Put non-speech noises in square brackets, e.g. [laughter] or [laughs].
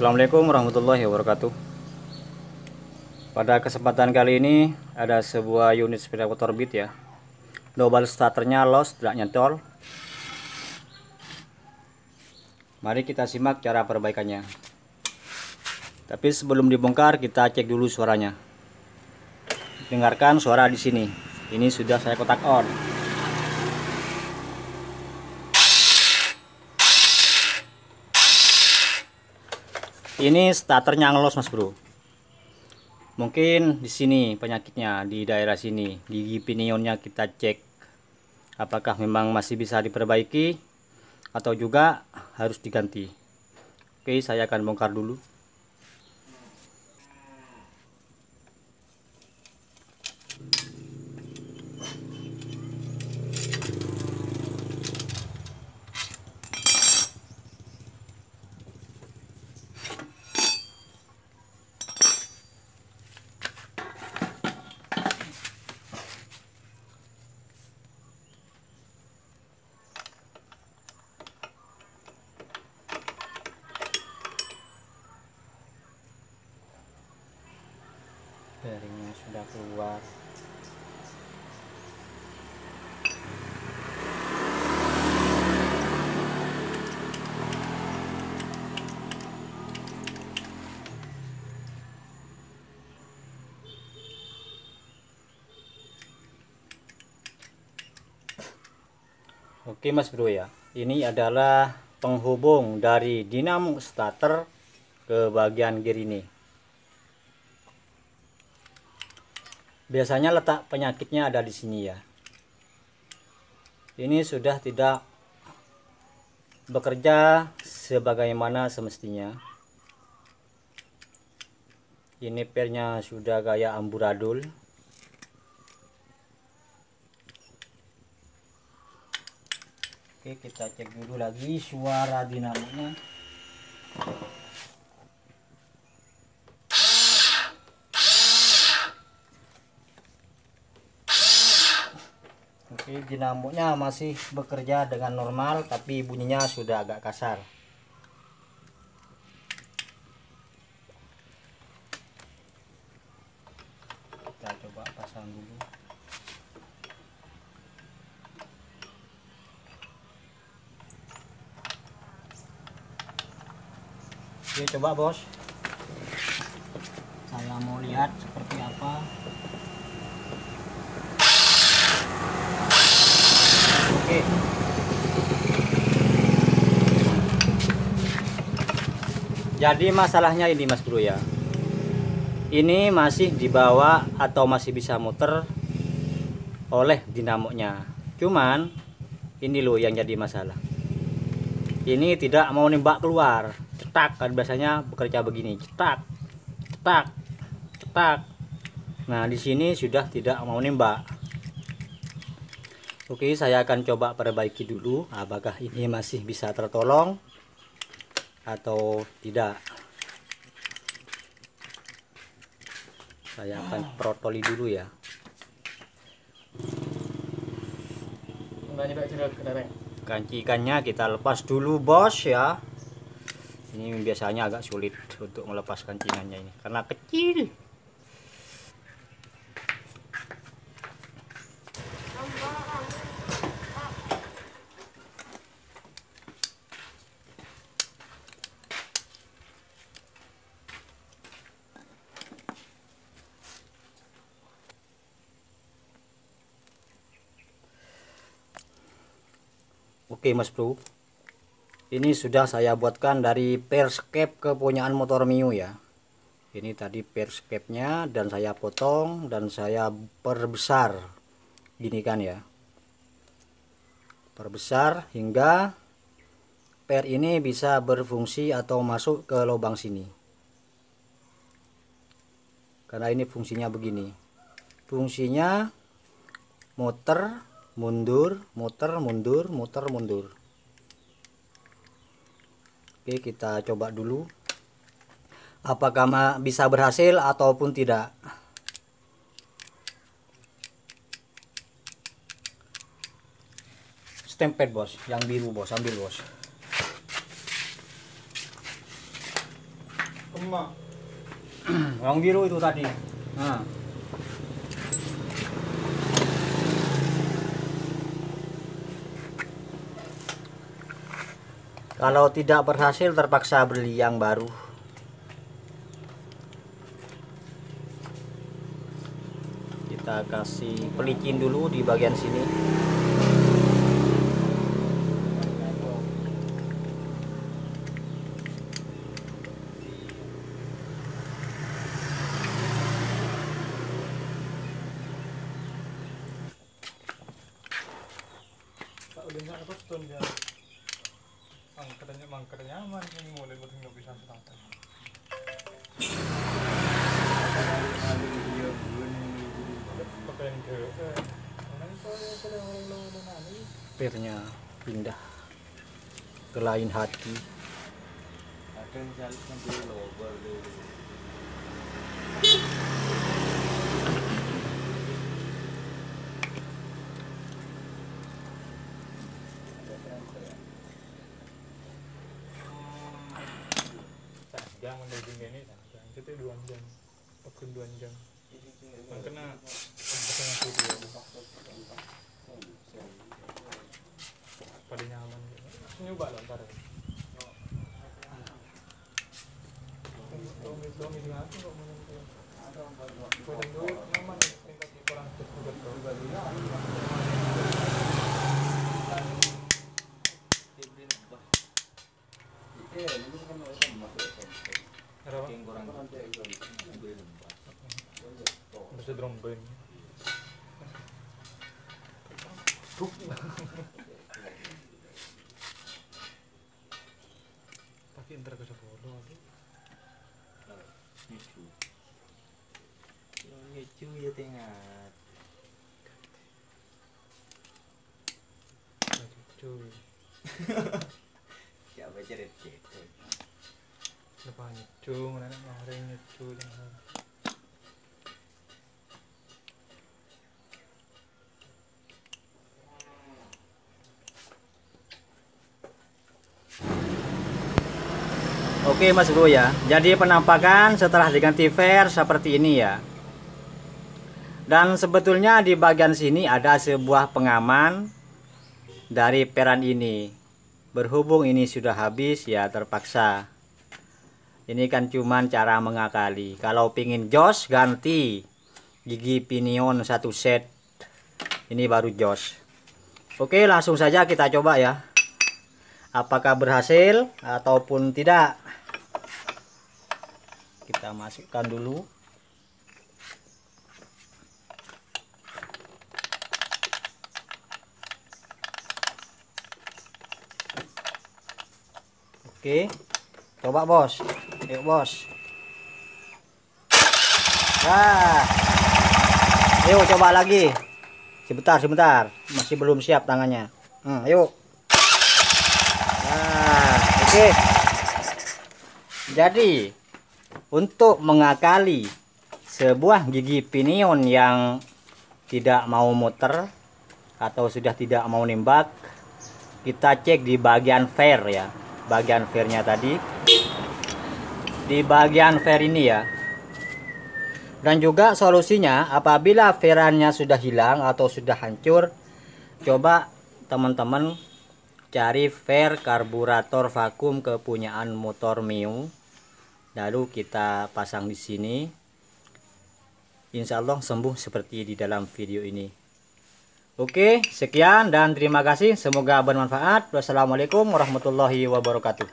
Assalamualaikum warahmatullahi wabarakatuh. Pada kesempatan kali ini ada sebuah unit sepeda motor beat ya. Double starternya lost, tidak nyentol. Mari kita simak cara perbaikannya. Tapi sebelum dibongkar kita cek dulu suaranya. Dengarkan suara di sini. Ini sudah saya kotak on ini starternya ngelos mas bro. Mungkin di sini penyakitnya di daerah sini. Gigi pinionnya kita cek apakah memang masih bisa diperbaiki atau juga harus diganti. Oke saya akan bongkar dulu sudah keluar. Oke mas bro ya. Ini adalah penghubung dari dinamo starter ke bagian gear ini biasanya letak penyakitnya ada di sini ya. Ini sudah tidak bekerja sebagaimana semestinya. Ini pernya sudah gaya amburadul. Oke kita cek dulu lagi suara dinamonya Oke, dinamonya masih bekerja dengan normal tapi bunyinya sudah agak kasar. Kita coba pasang dulu. Oke, coba bos. Saya mau lihat seperti apa. Jadi masalahnya ini Mas Bro ya. Ini masih dibawa atau masih bisa muter oleh dinamonya. Cuman ini loh yang jadi masalah. Ini tidak mau nembak keluar. Cetak kan biasanya bekerja begini, cetak. Cetak. Cetak. Nah, di sini sudah tidak mau nembak. Oke, saya akan coba perbaiki dulu apakah ini masih bisa tertolong atau tidak. Saya akan protoli dulu ya. Kanci ikannya kita lepas dulu, Bos ya. Ini biasanya agak sulit untuk melepas kancingannya ini karena kecil. Oke mas bro. Ini sudah saya buatkan dari perscape kepunyaan motor Mio ya. Ini tadi perscape nya dan saya potong dan saya perbesar. Gini kan ya. Perbesar hingga per ini bisa berfungsi atau masuk ke lubang sini. Karena ini fungsinya begini. Fungsinya motor mundur muter mundur muter mundur. Oke kita coba dulu. Apakah bisa berhasil ataupun tidak? Stempel bos. Yang biru bos. Ambil bos. [clears throat] Yang biru itu tadi. Nah. Kalau tidak berhasil terpaksa beli yang baru. Kita kasih pelicin dulu di bagian sini. Tak udah nyak apa mangkatnya nyaman ini mulai buat nggak bisa selatan. Pakai yang ke. Orang lo lo nani. pernya hati Jam ini jam. Itu dua jam. Pakai dua jam. Mangkatnya pakai yang video. Pada nyaman. Nyoba lah ntar. Domi domi dengan aku kok mau nyoba. Pada duit nyaman. Tingkat kurang cepat juga. Kenapa? Drum band. Pakai ntar ke sepuluh aku. Ya tengah. Cuy, [laughs] Siapa cerit gitu. lepas nyecu, mana nyecu dengan Oke Mas Bro ya. Jadi penampakan setelah diganti fair seperti ini ya. Dan sebetulnya di bagian sini ada sebuah pengaman dari peran ini. Berhubung ini sudah habis ya terpaksa. Ini kan cuman cara mengakali. Kalau pingin jos ganti gigi pinion satu set. Ini baru jos. Oke langsung saja kita coba ya. Apakah berhasil ataupun tidak? Kita masukkan dulu. Oke. Coba, Bos. Yuk, Bos. Nah. Yuk, coba lagi. Sebentar, sebentar. Masih belum siap tangannya. Hmm, yuk. Nah, oke. Jadi, untuk mengakali sebuah gigi pinion yang tidak mau muter atau sudah tidak mau nembak, kita cek di bagian fair ya. Bagian fairnya tadi. Di bagian fair ini ya. Dan juga solusinya apabila fairannya sudah hilang atau sudah hancur, coba teman-teman cari fair karburator vakum kepunyaan motor Mio lalu kita pasang di sini. Insya Allah sembuh seperti di dalam video ini. Oke sekian dan terima kasih. Semoga bermanfaat. Wassalamualaikum warahmatullahi wabarakatuh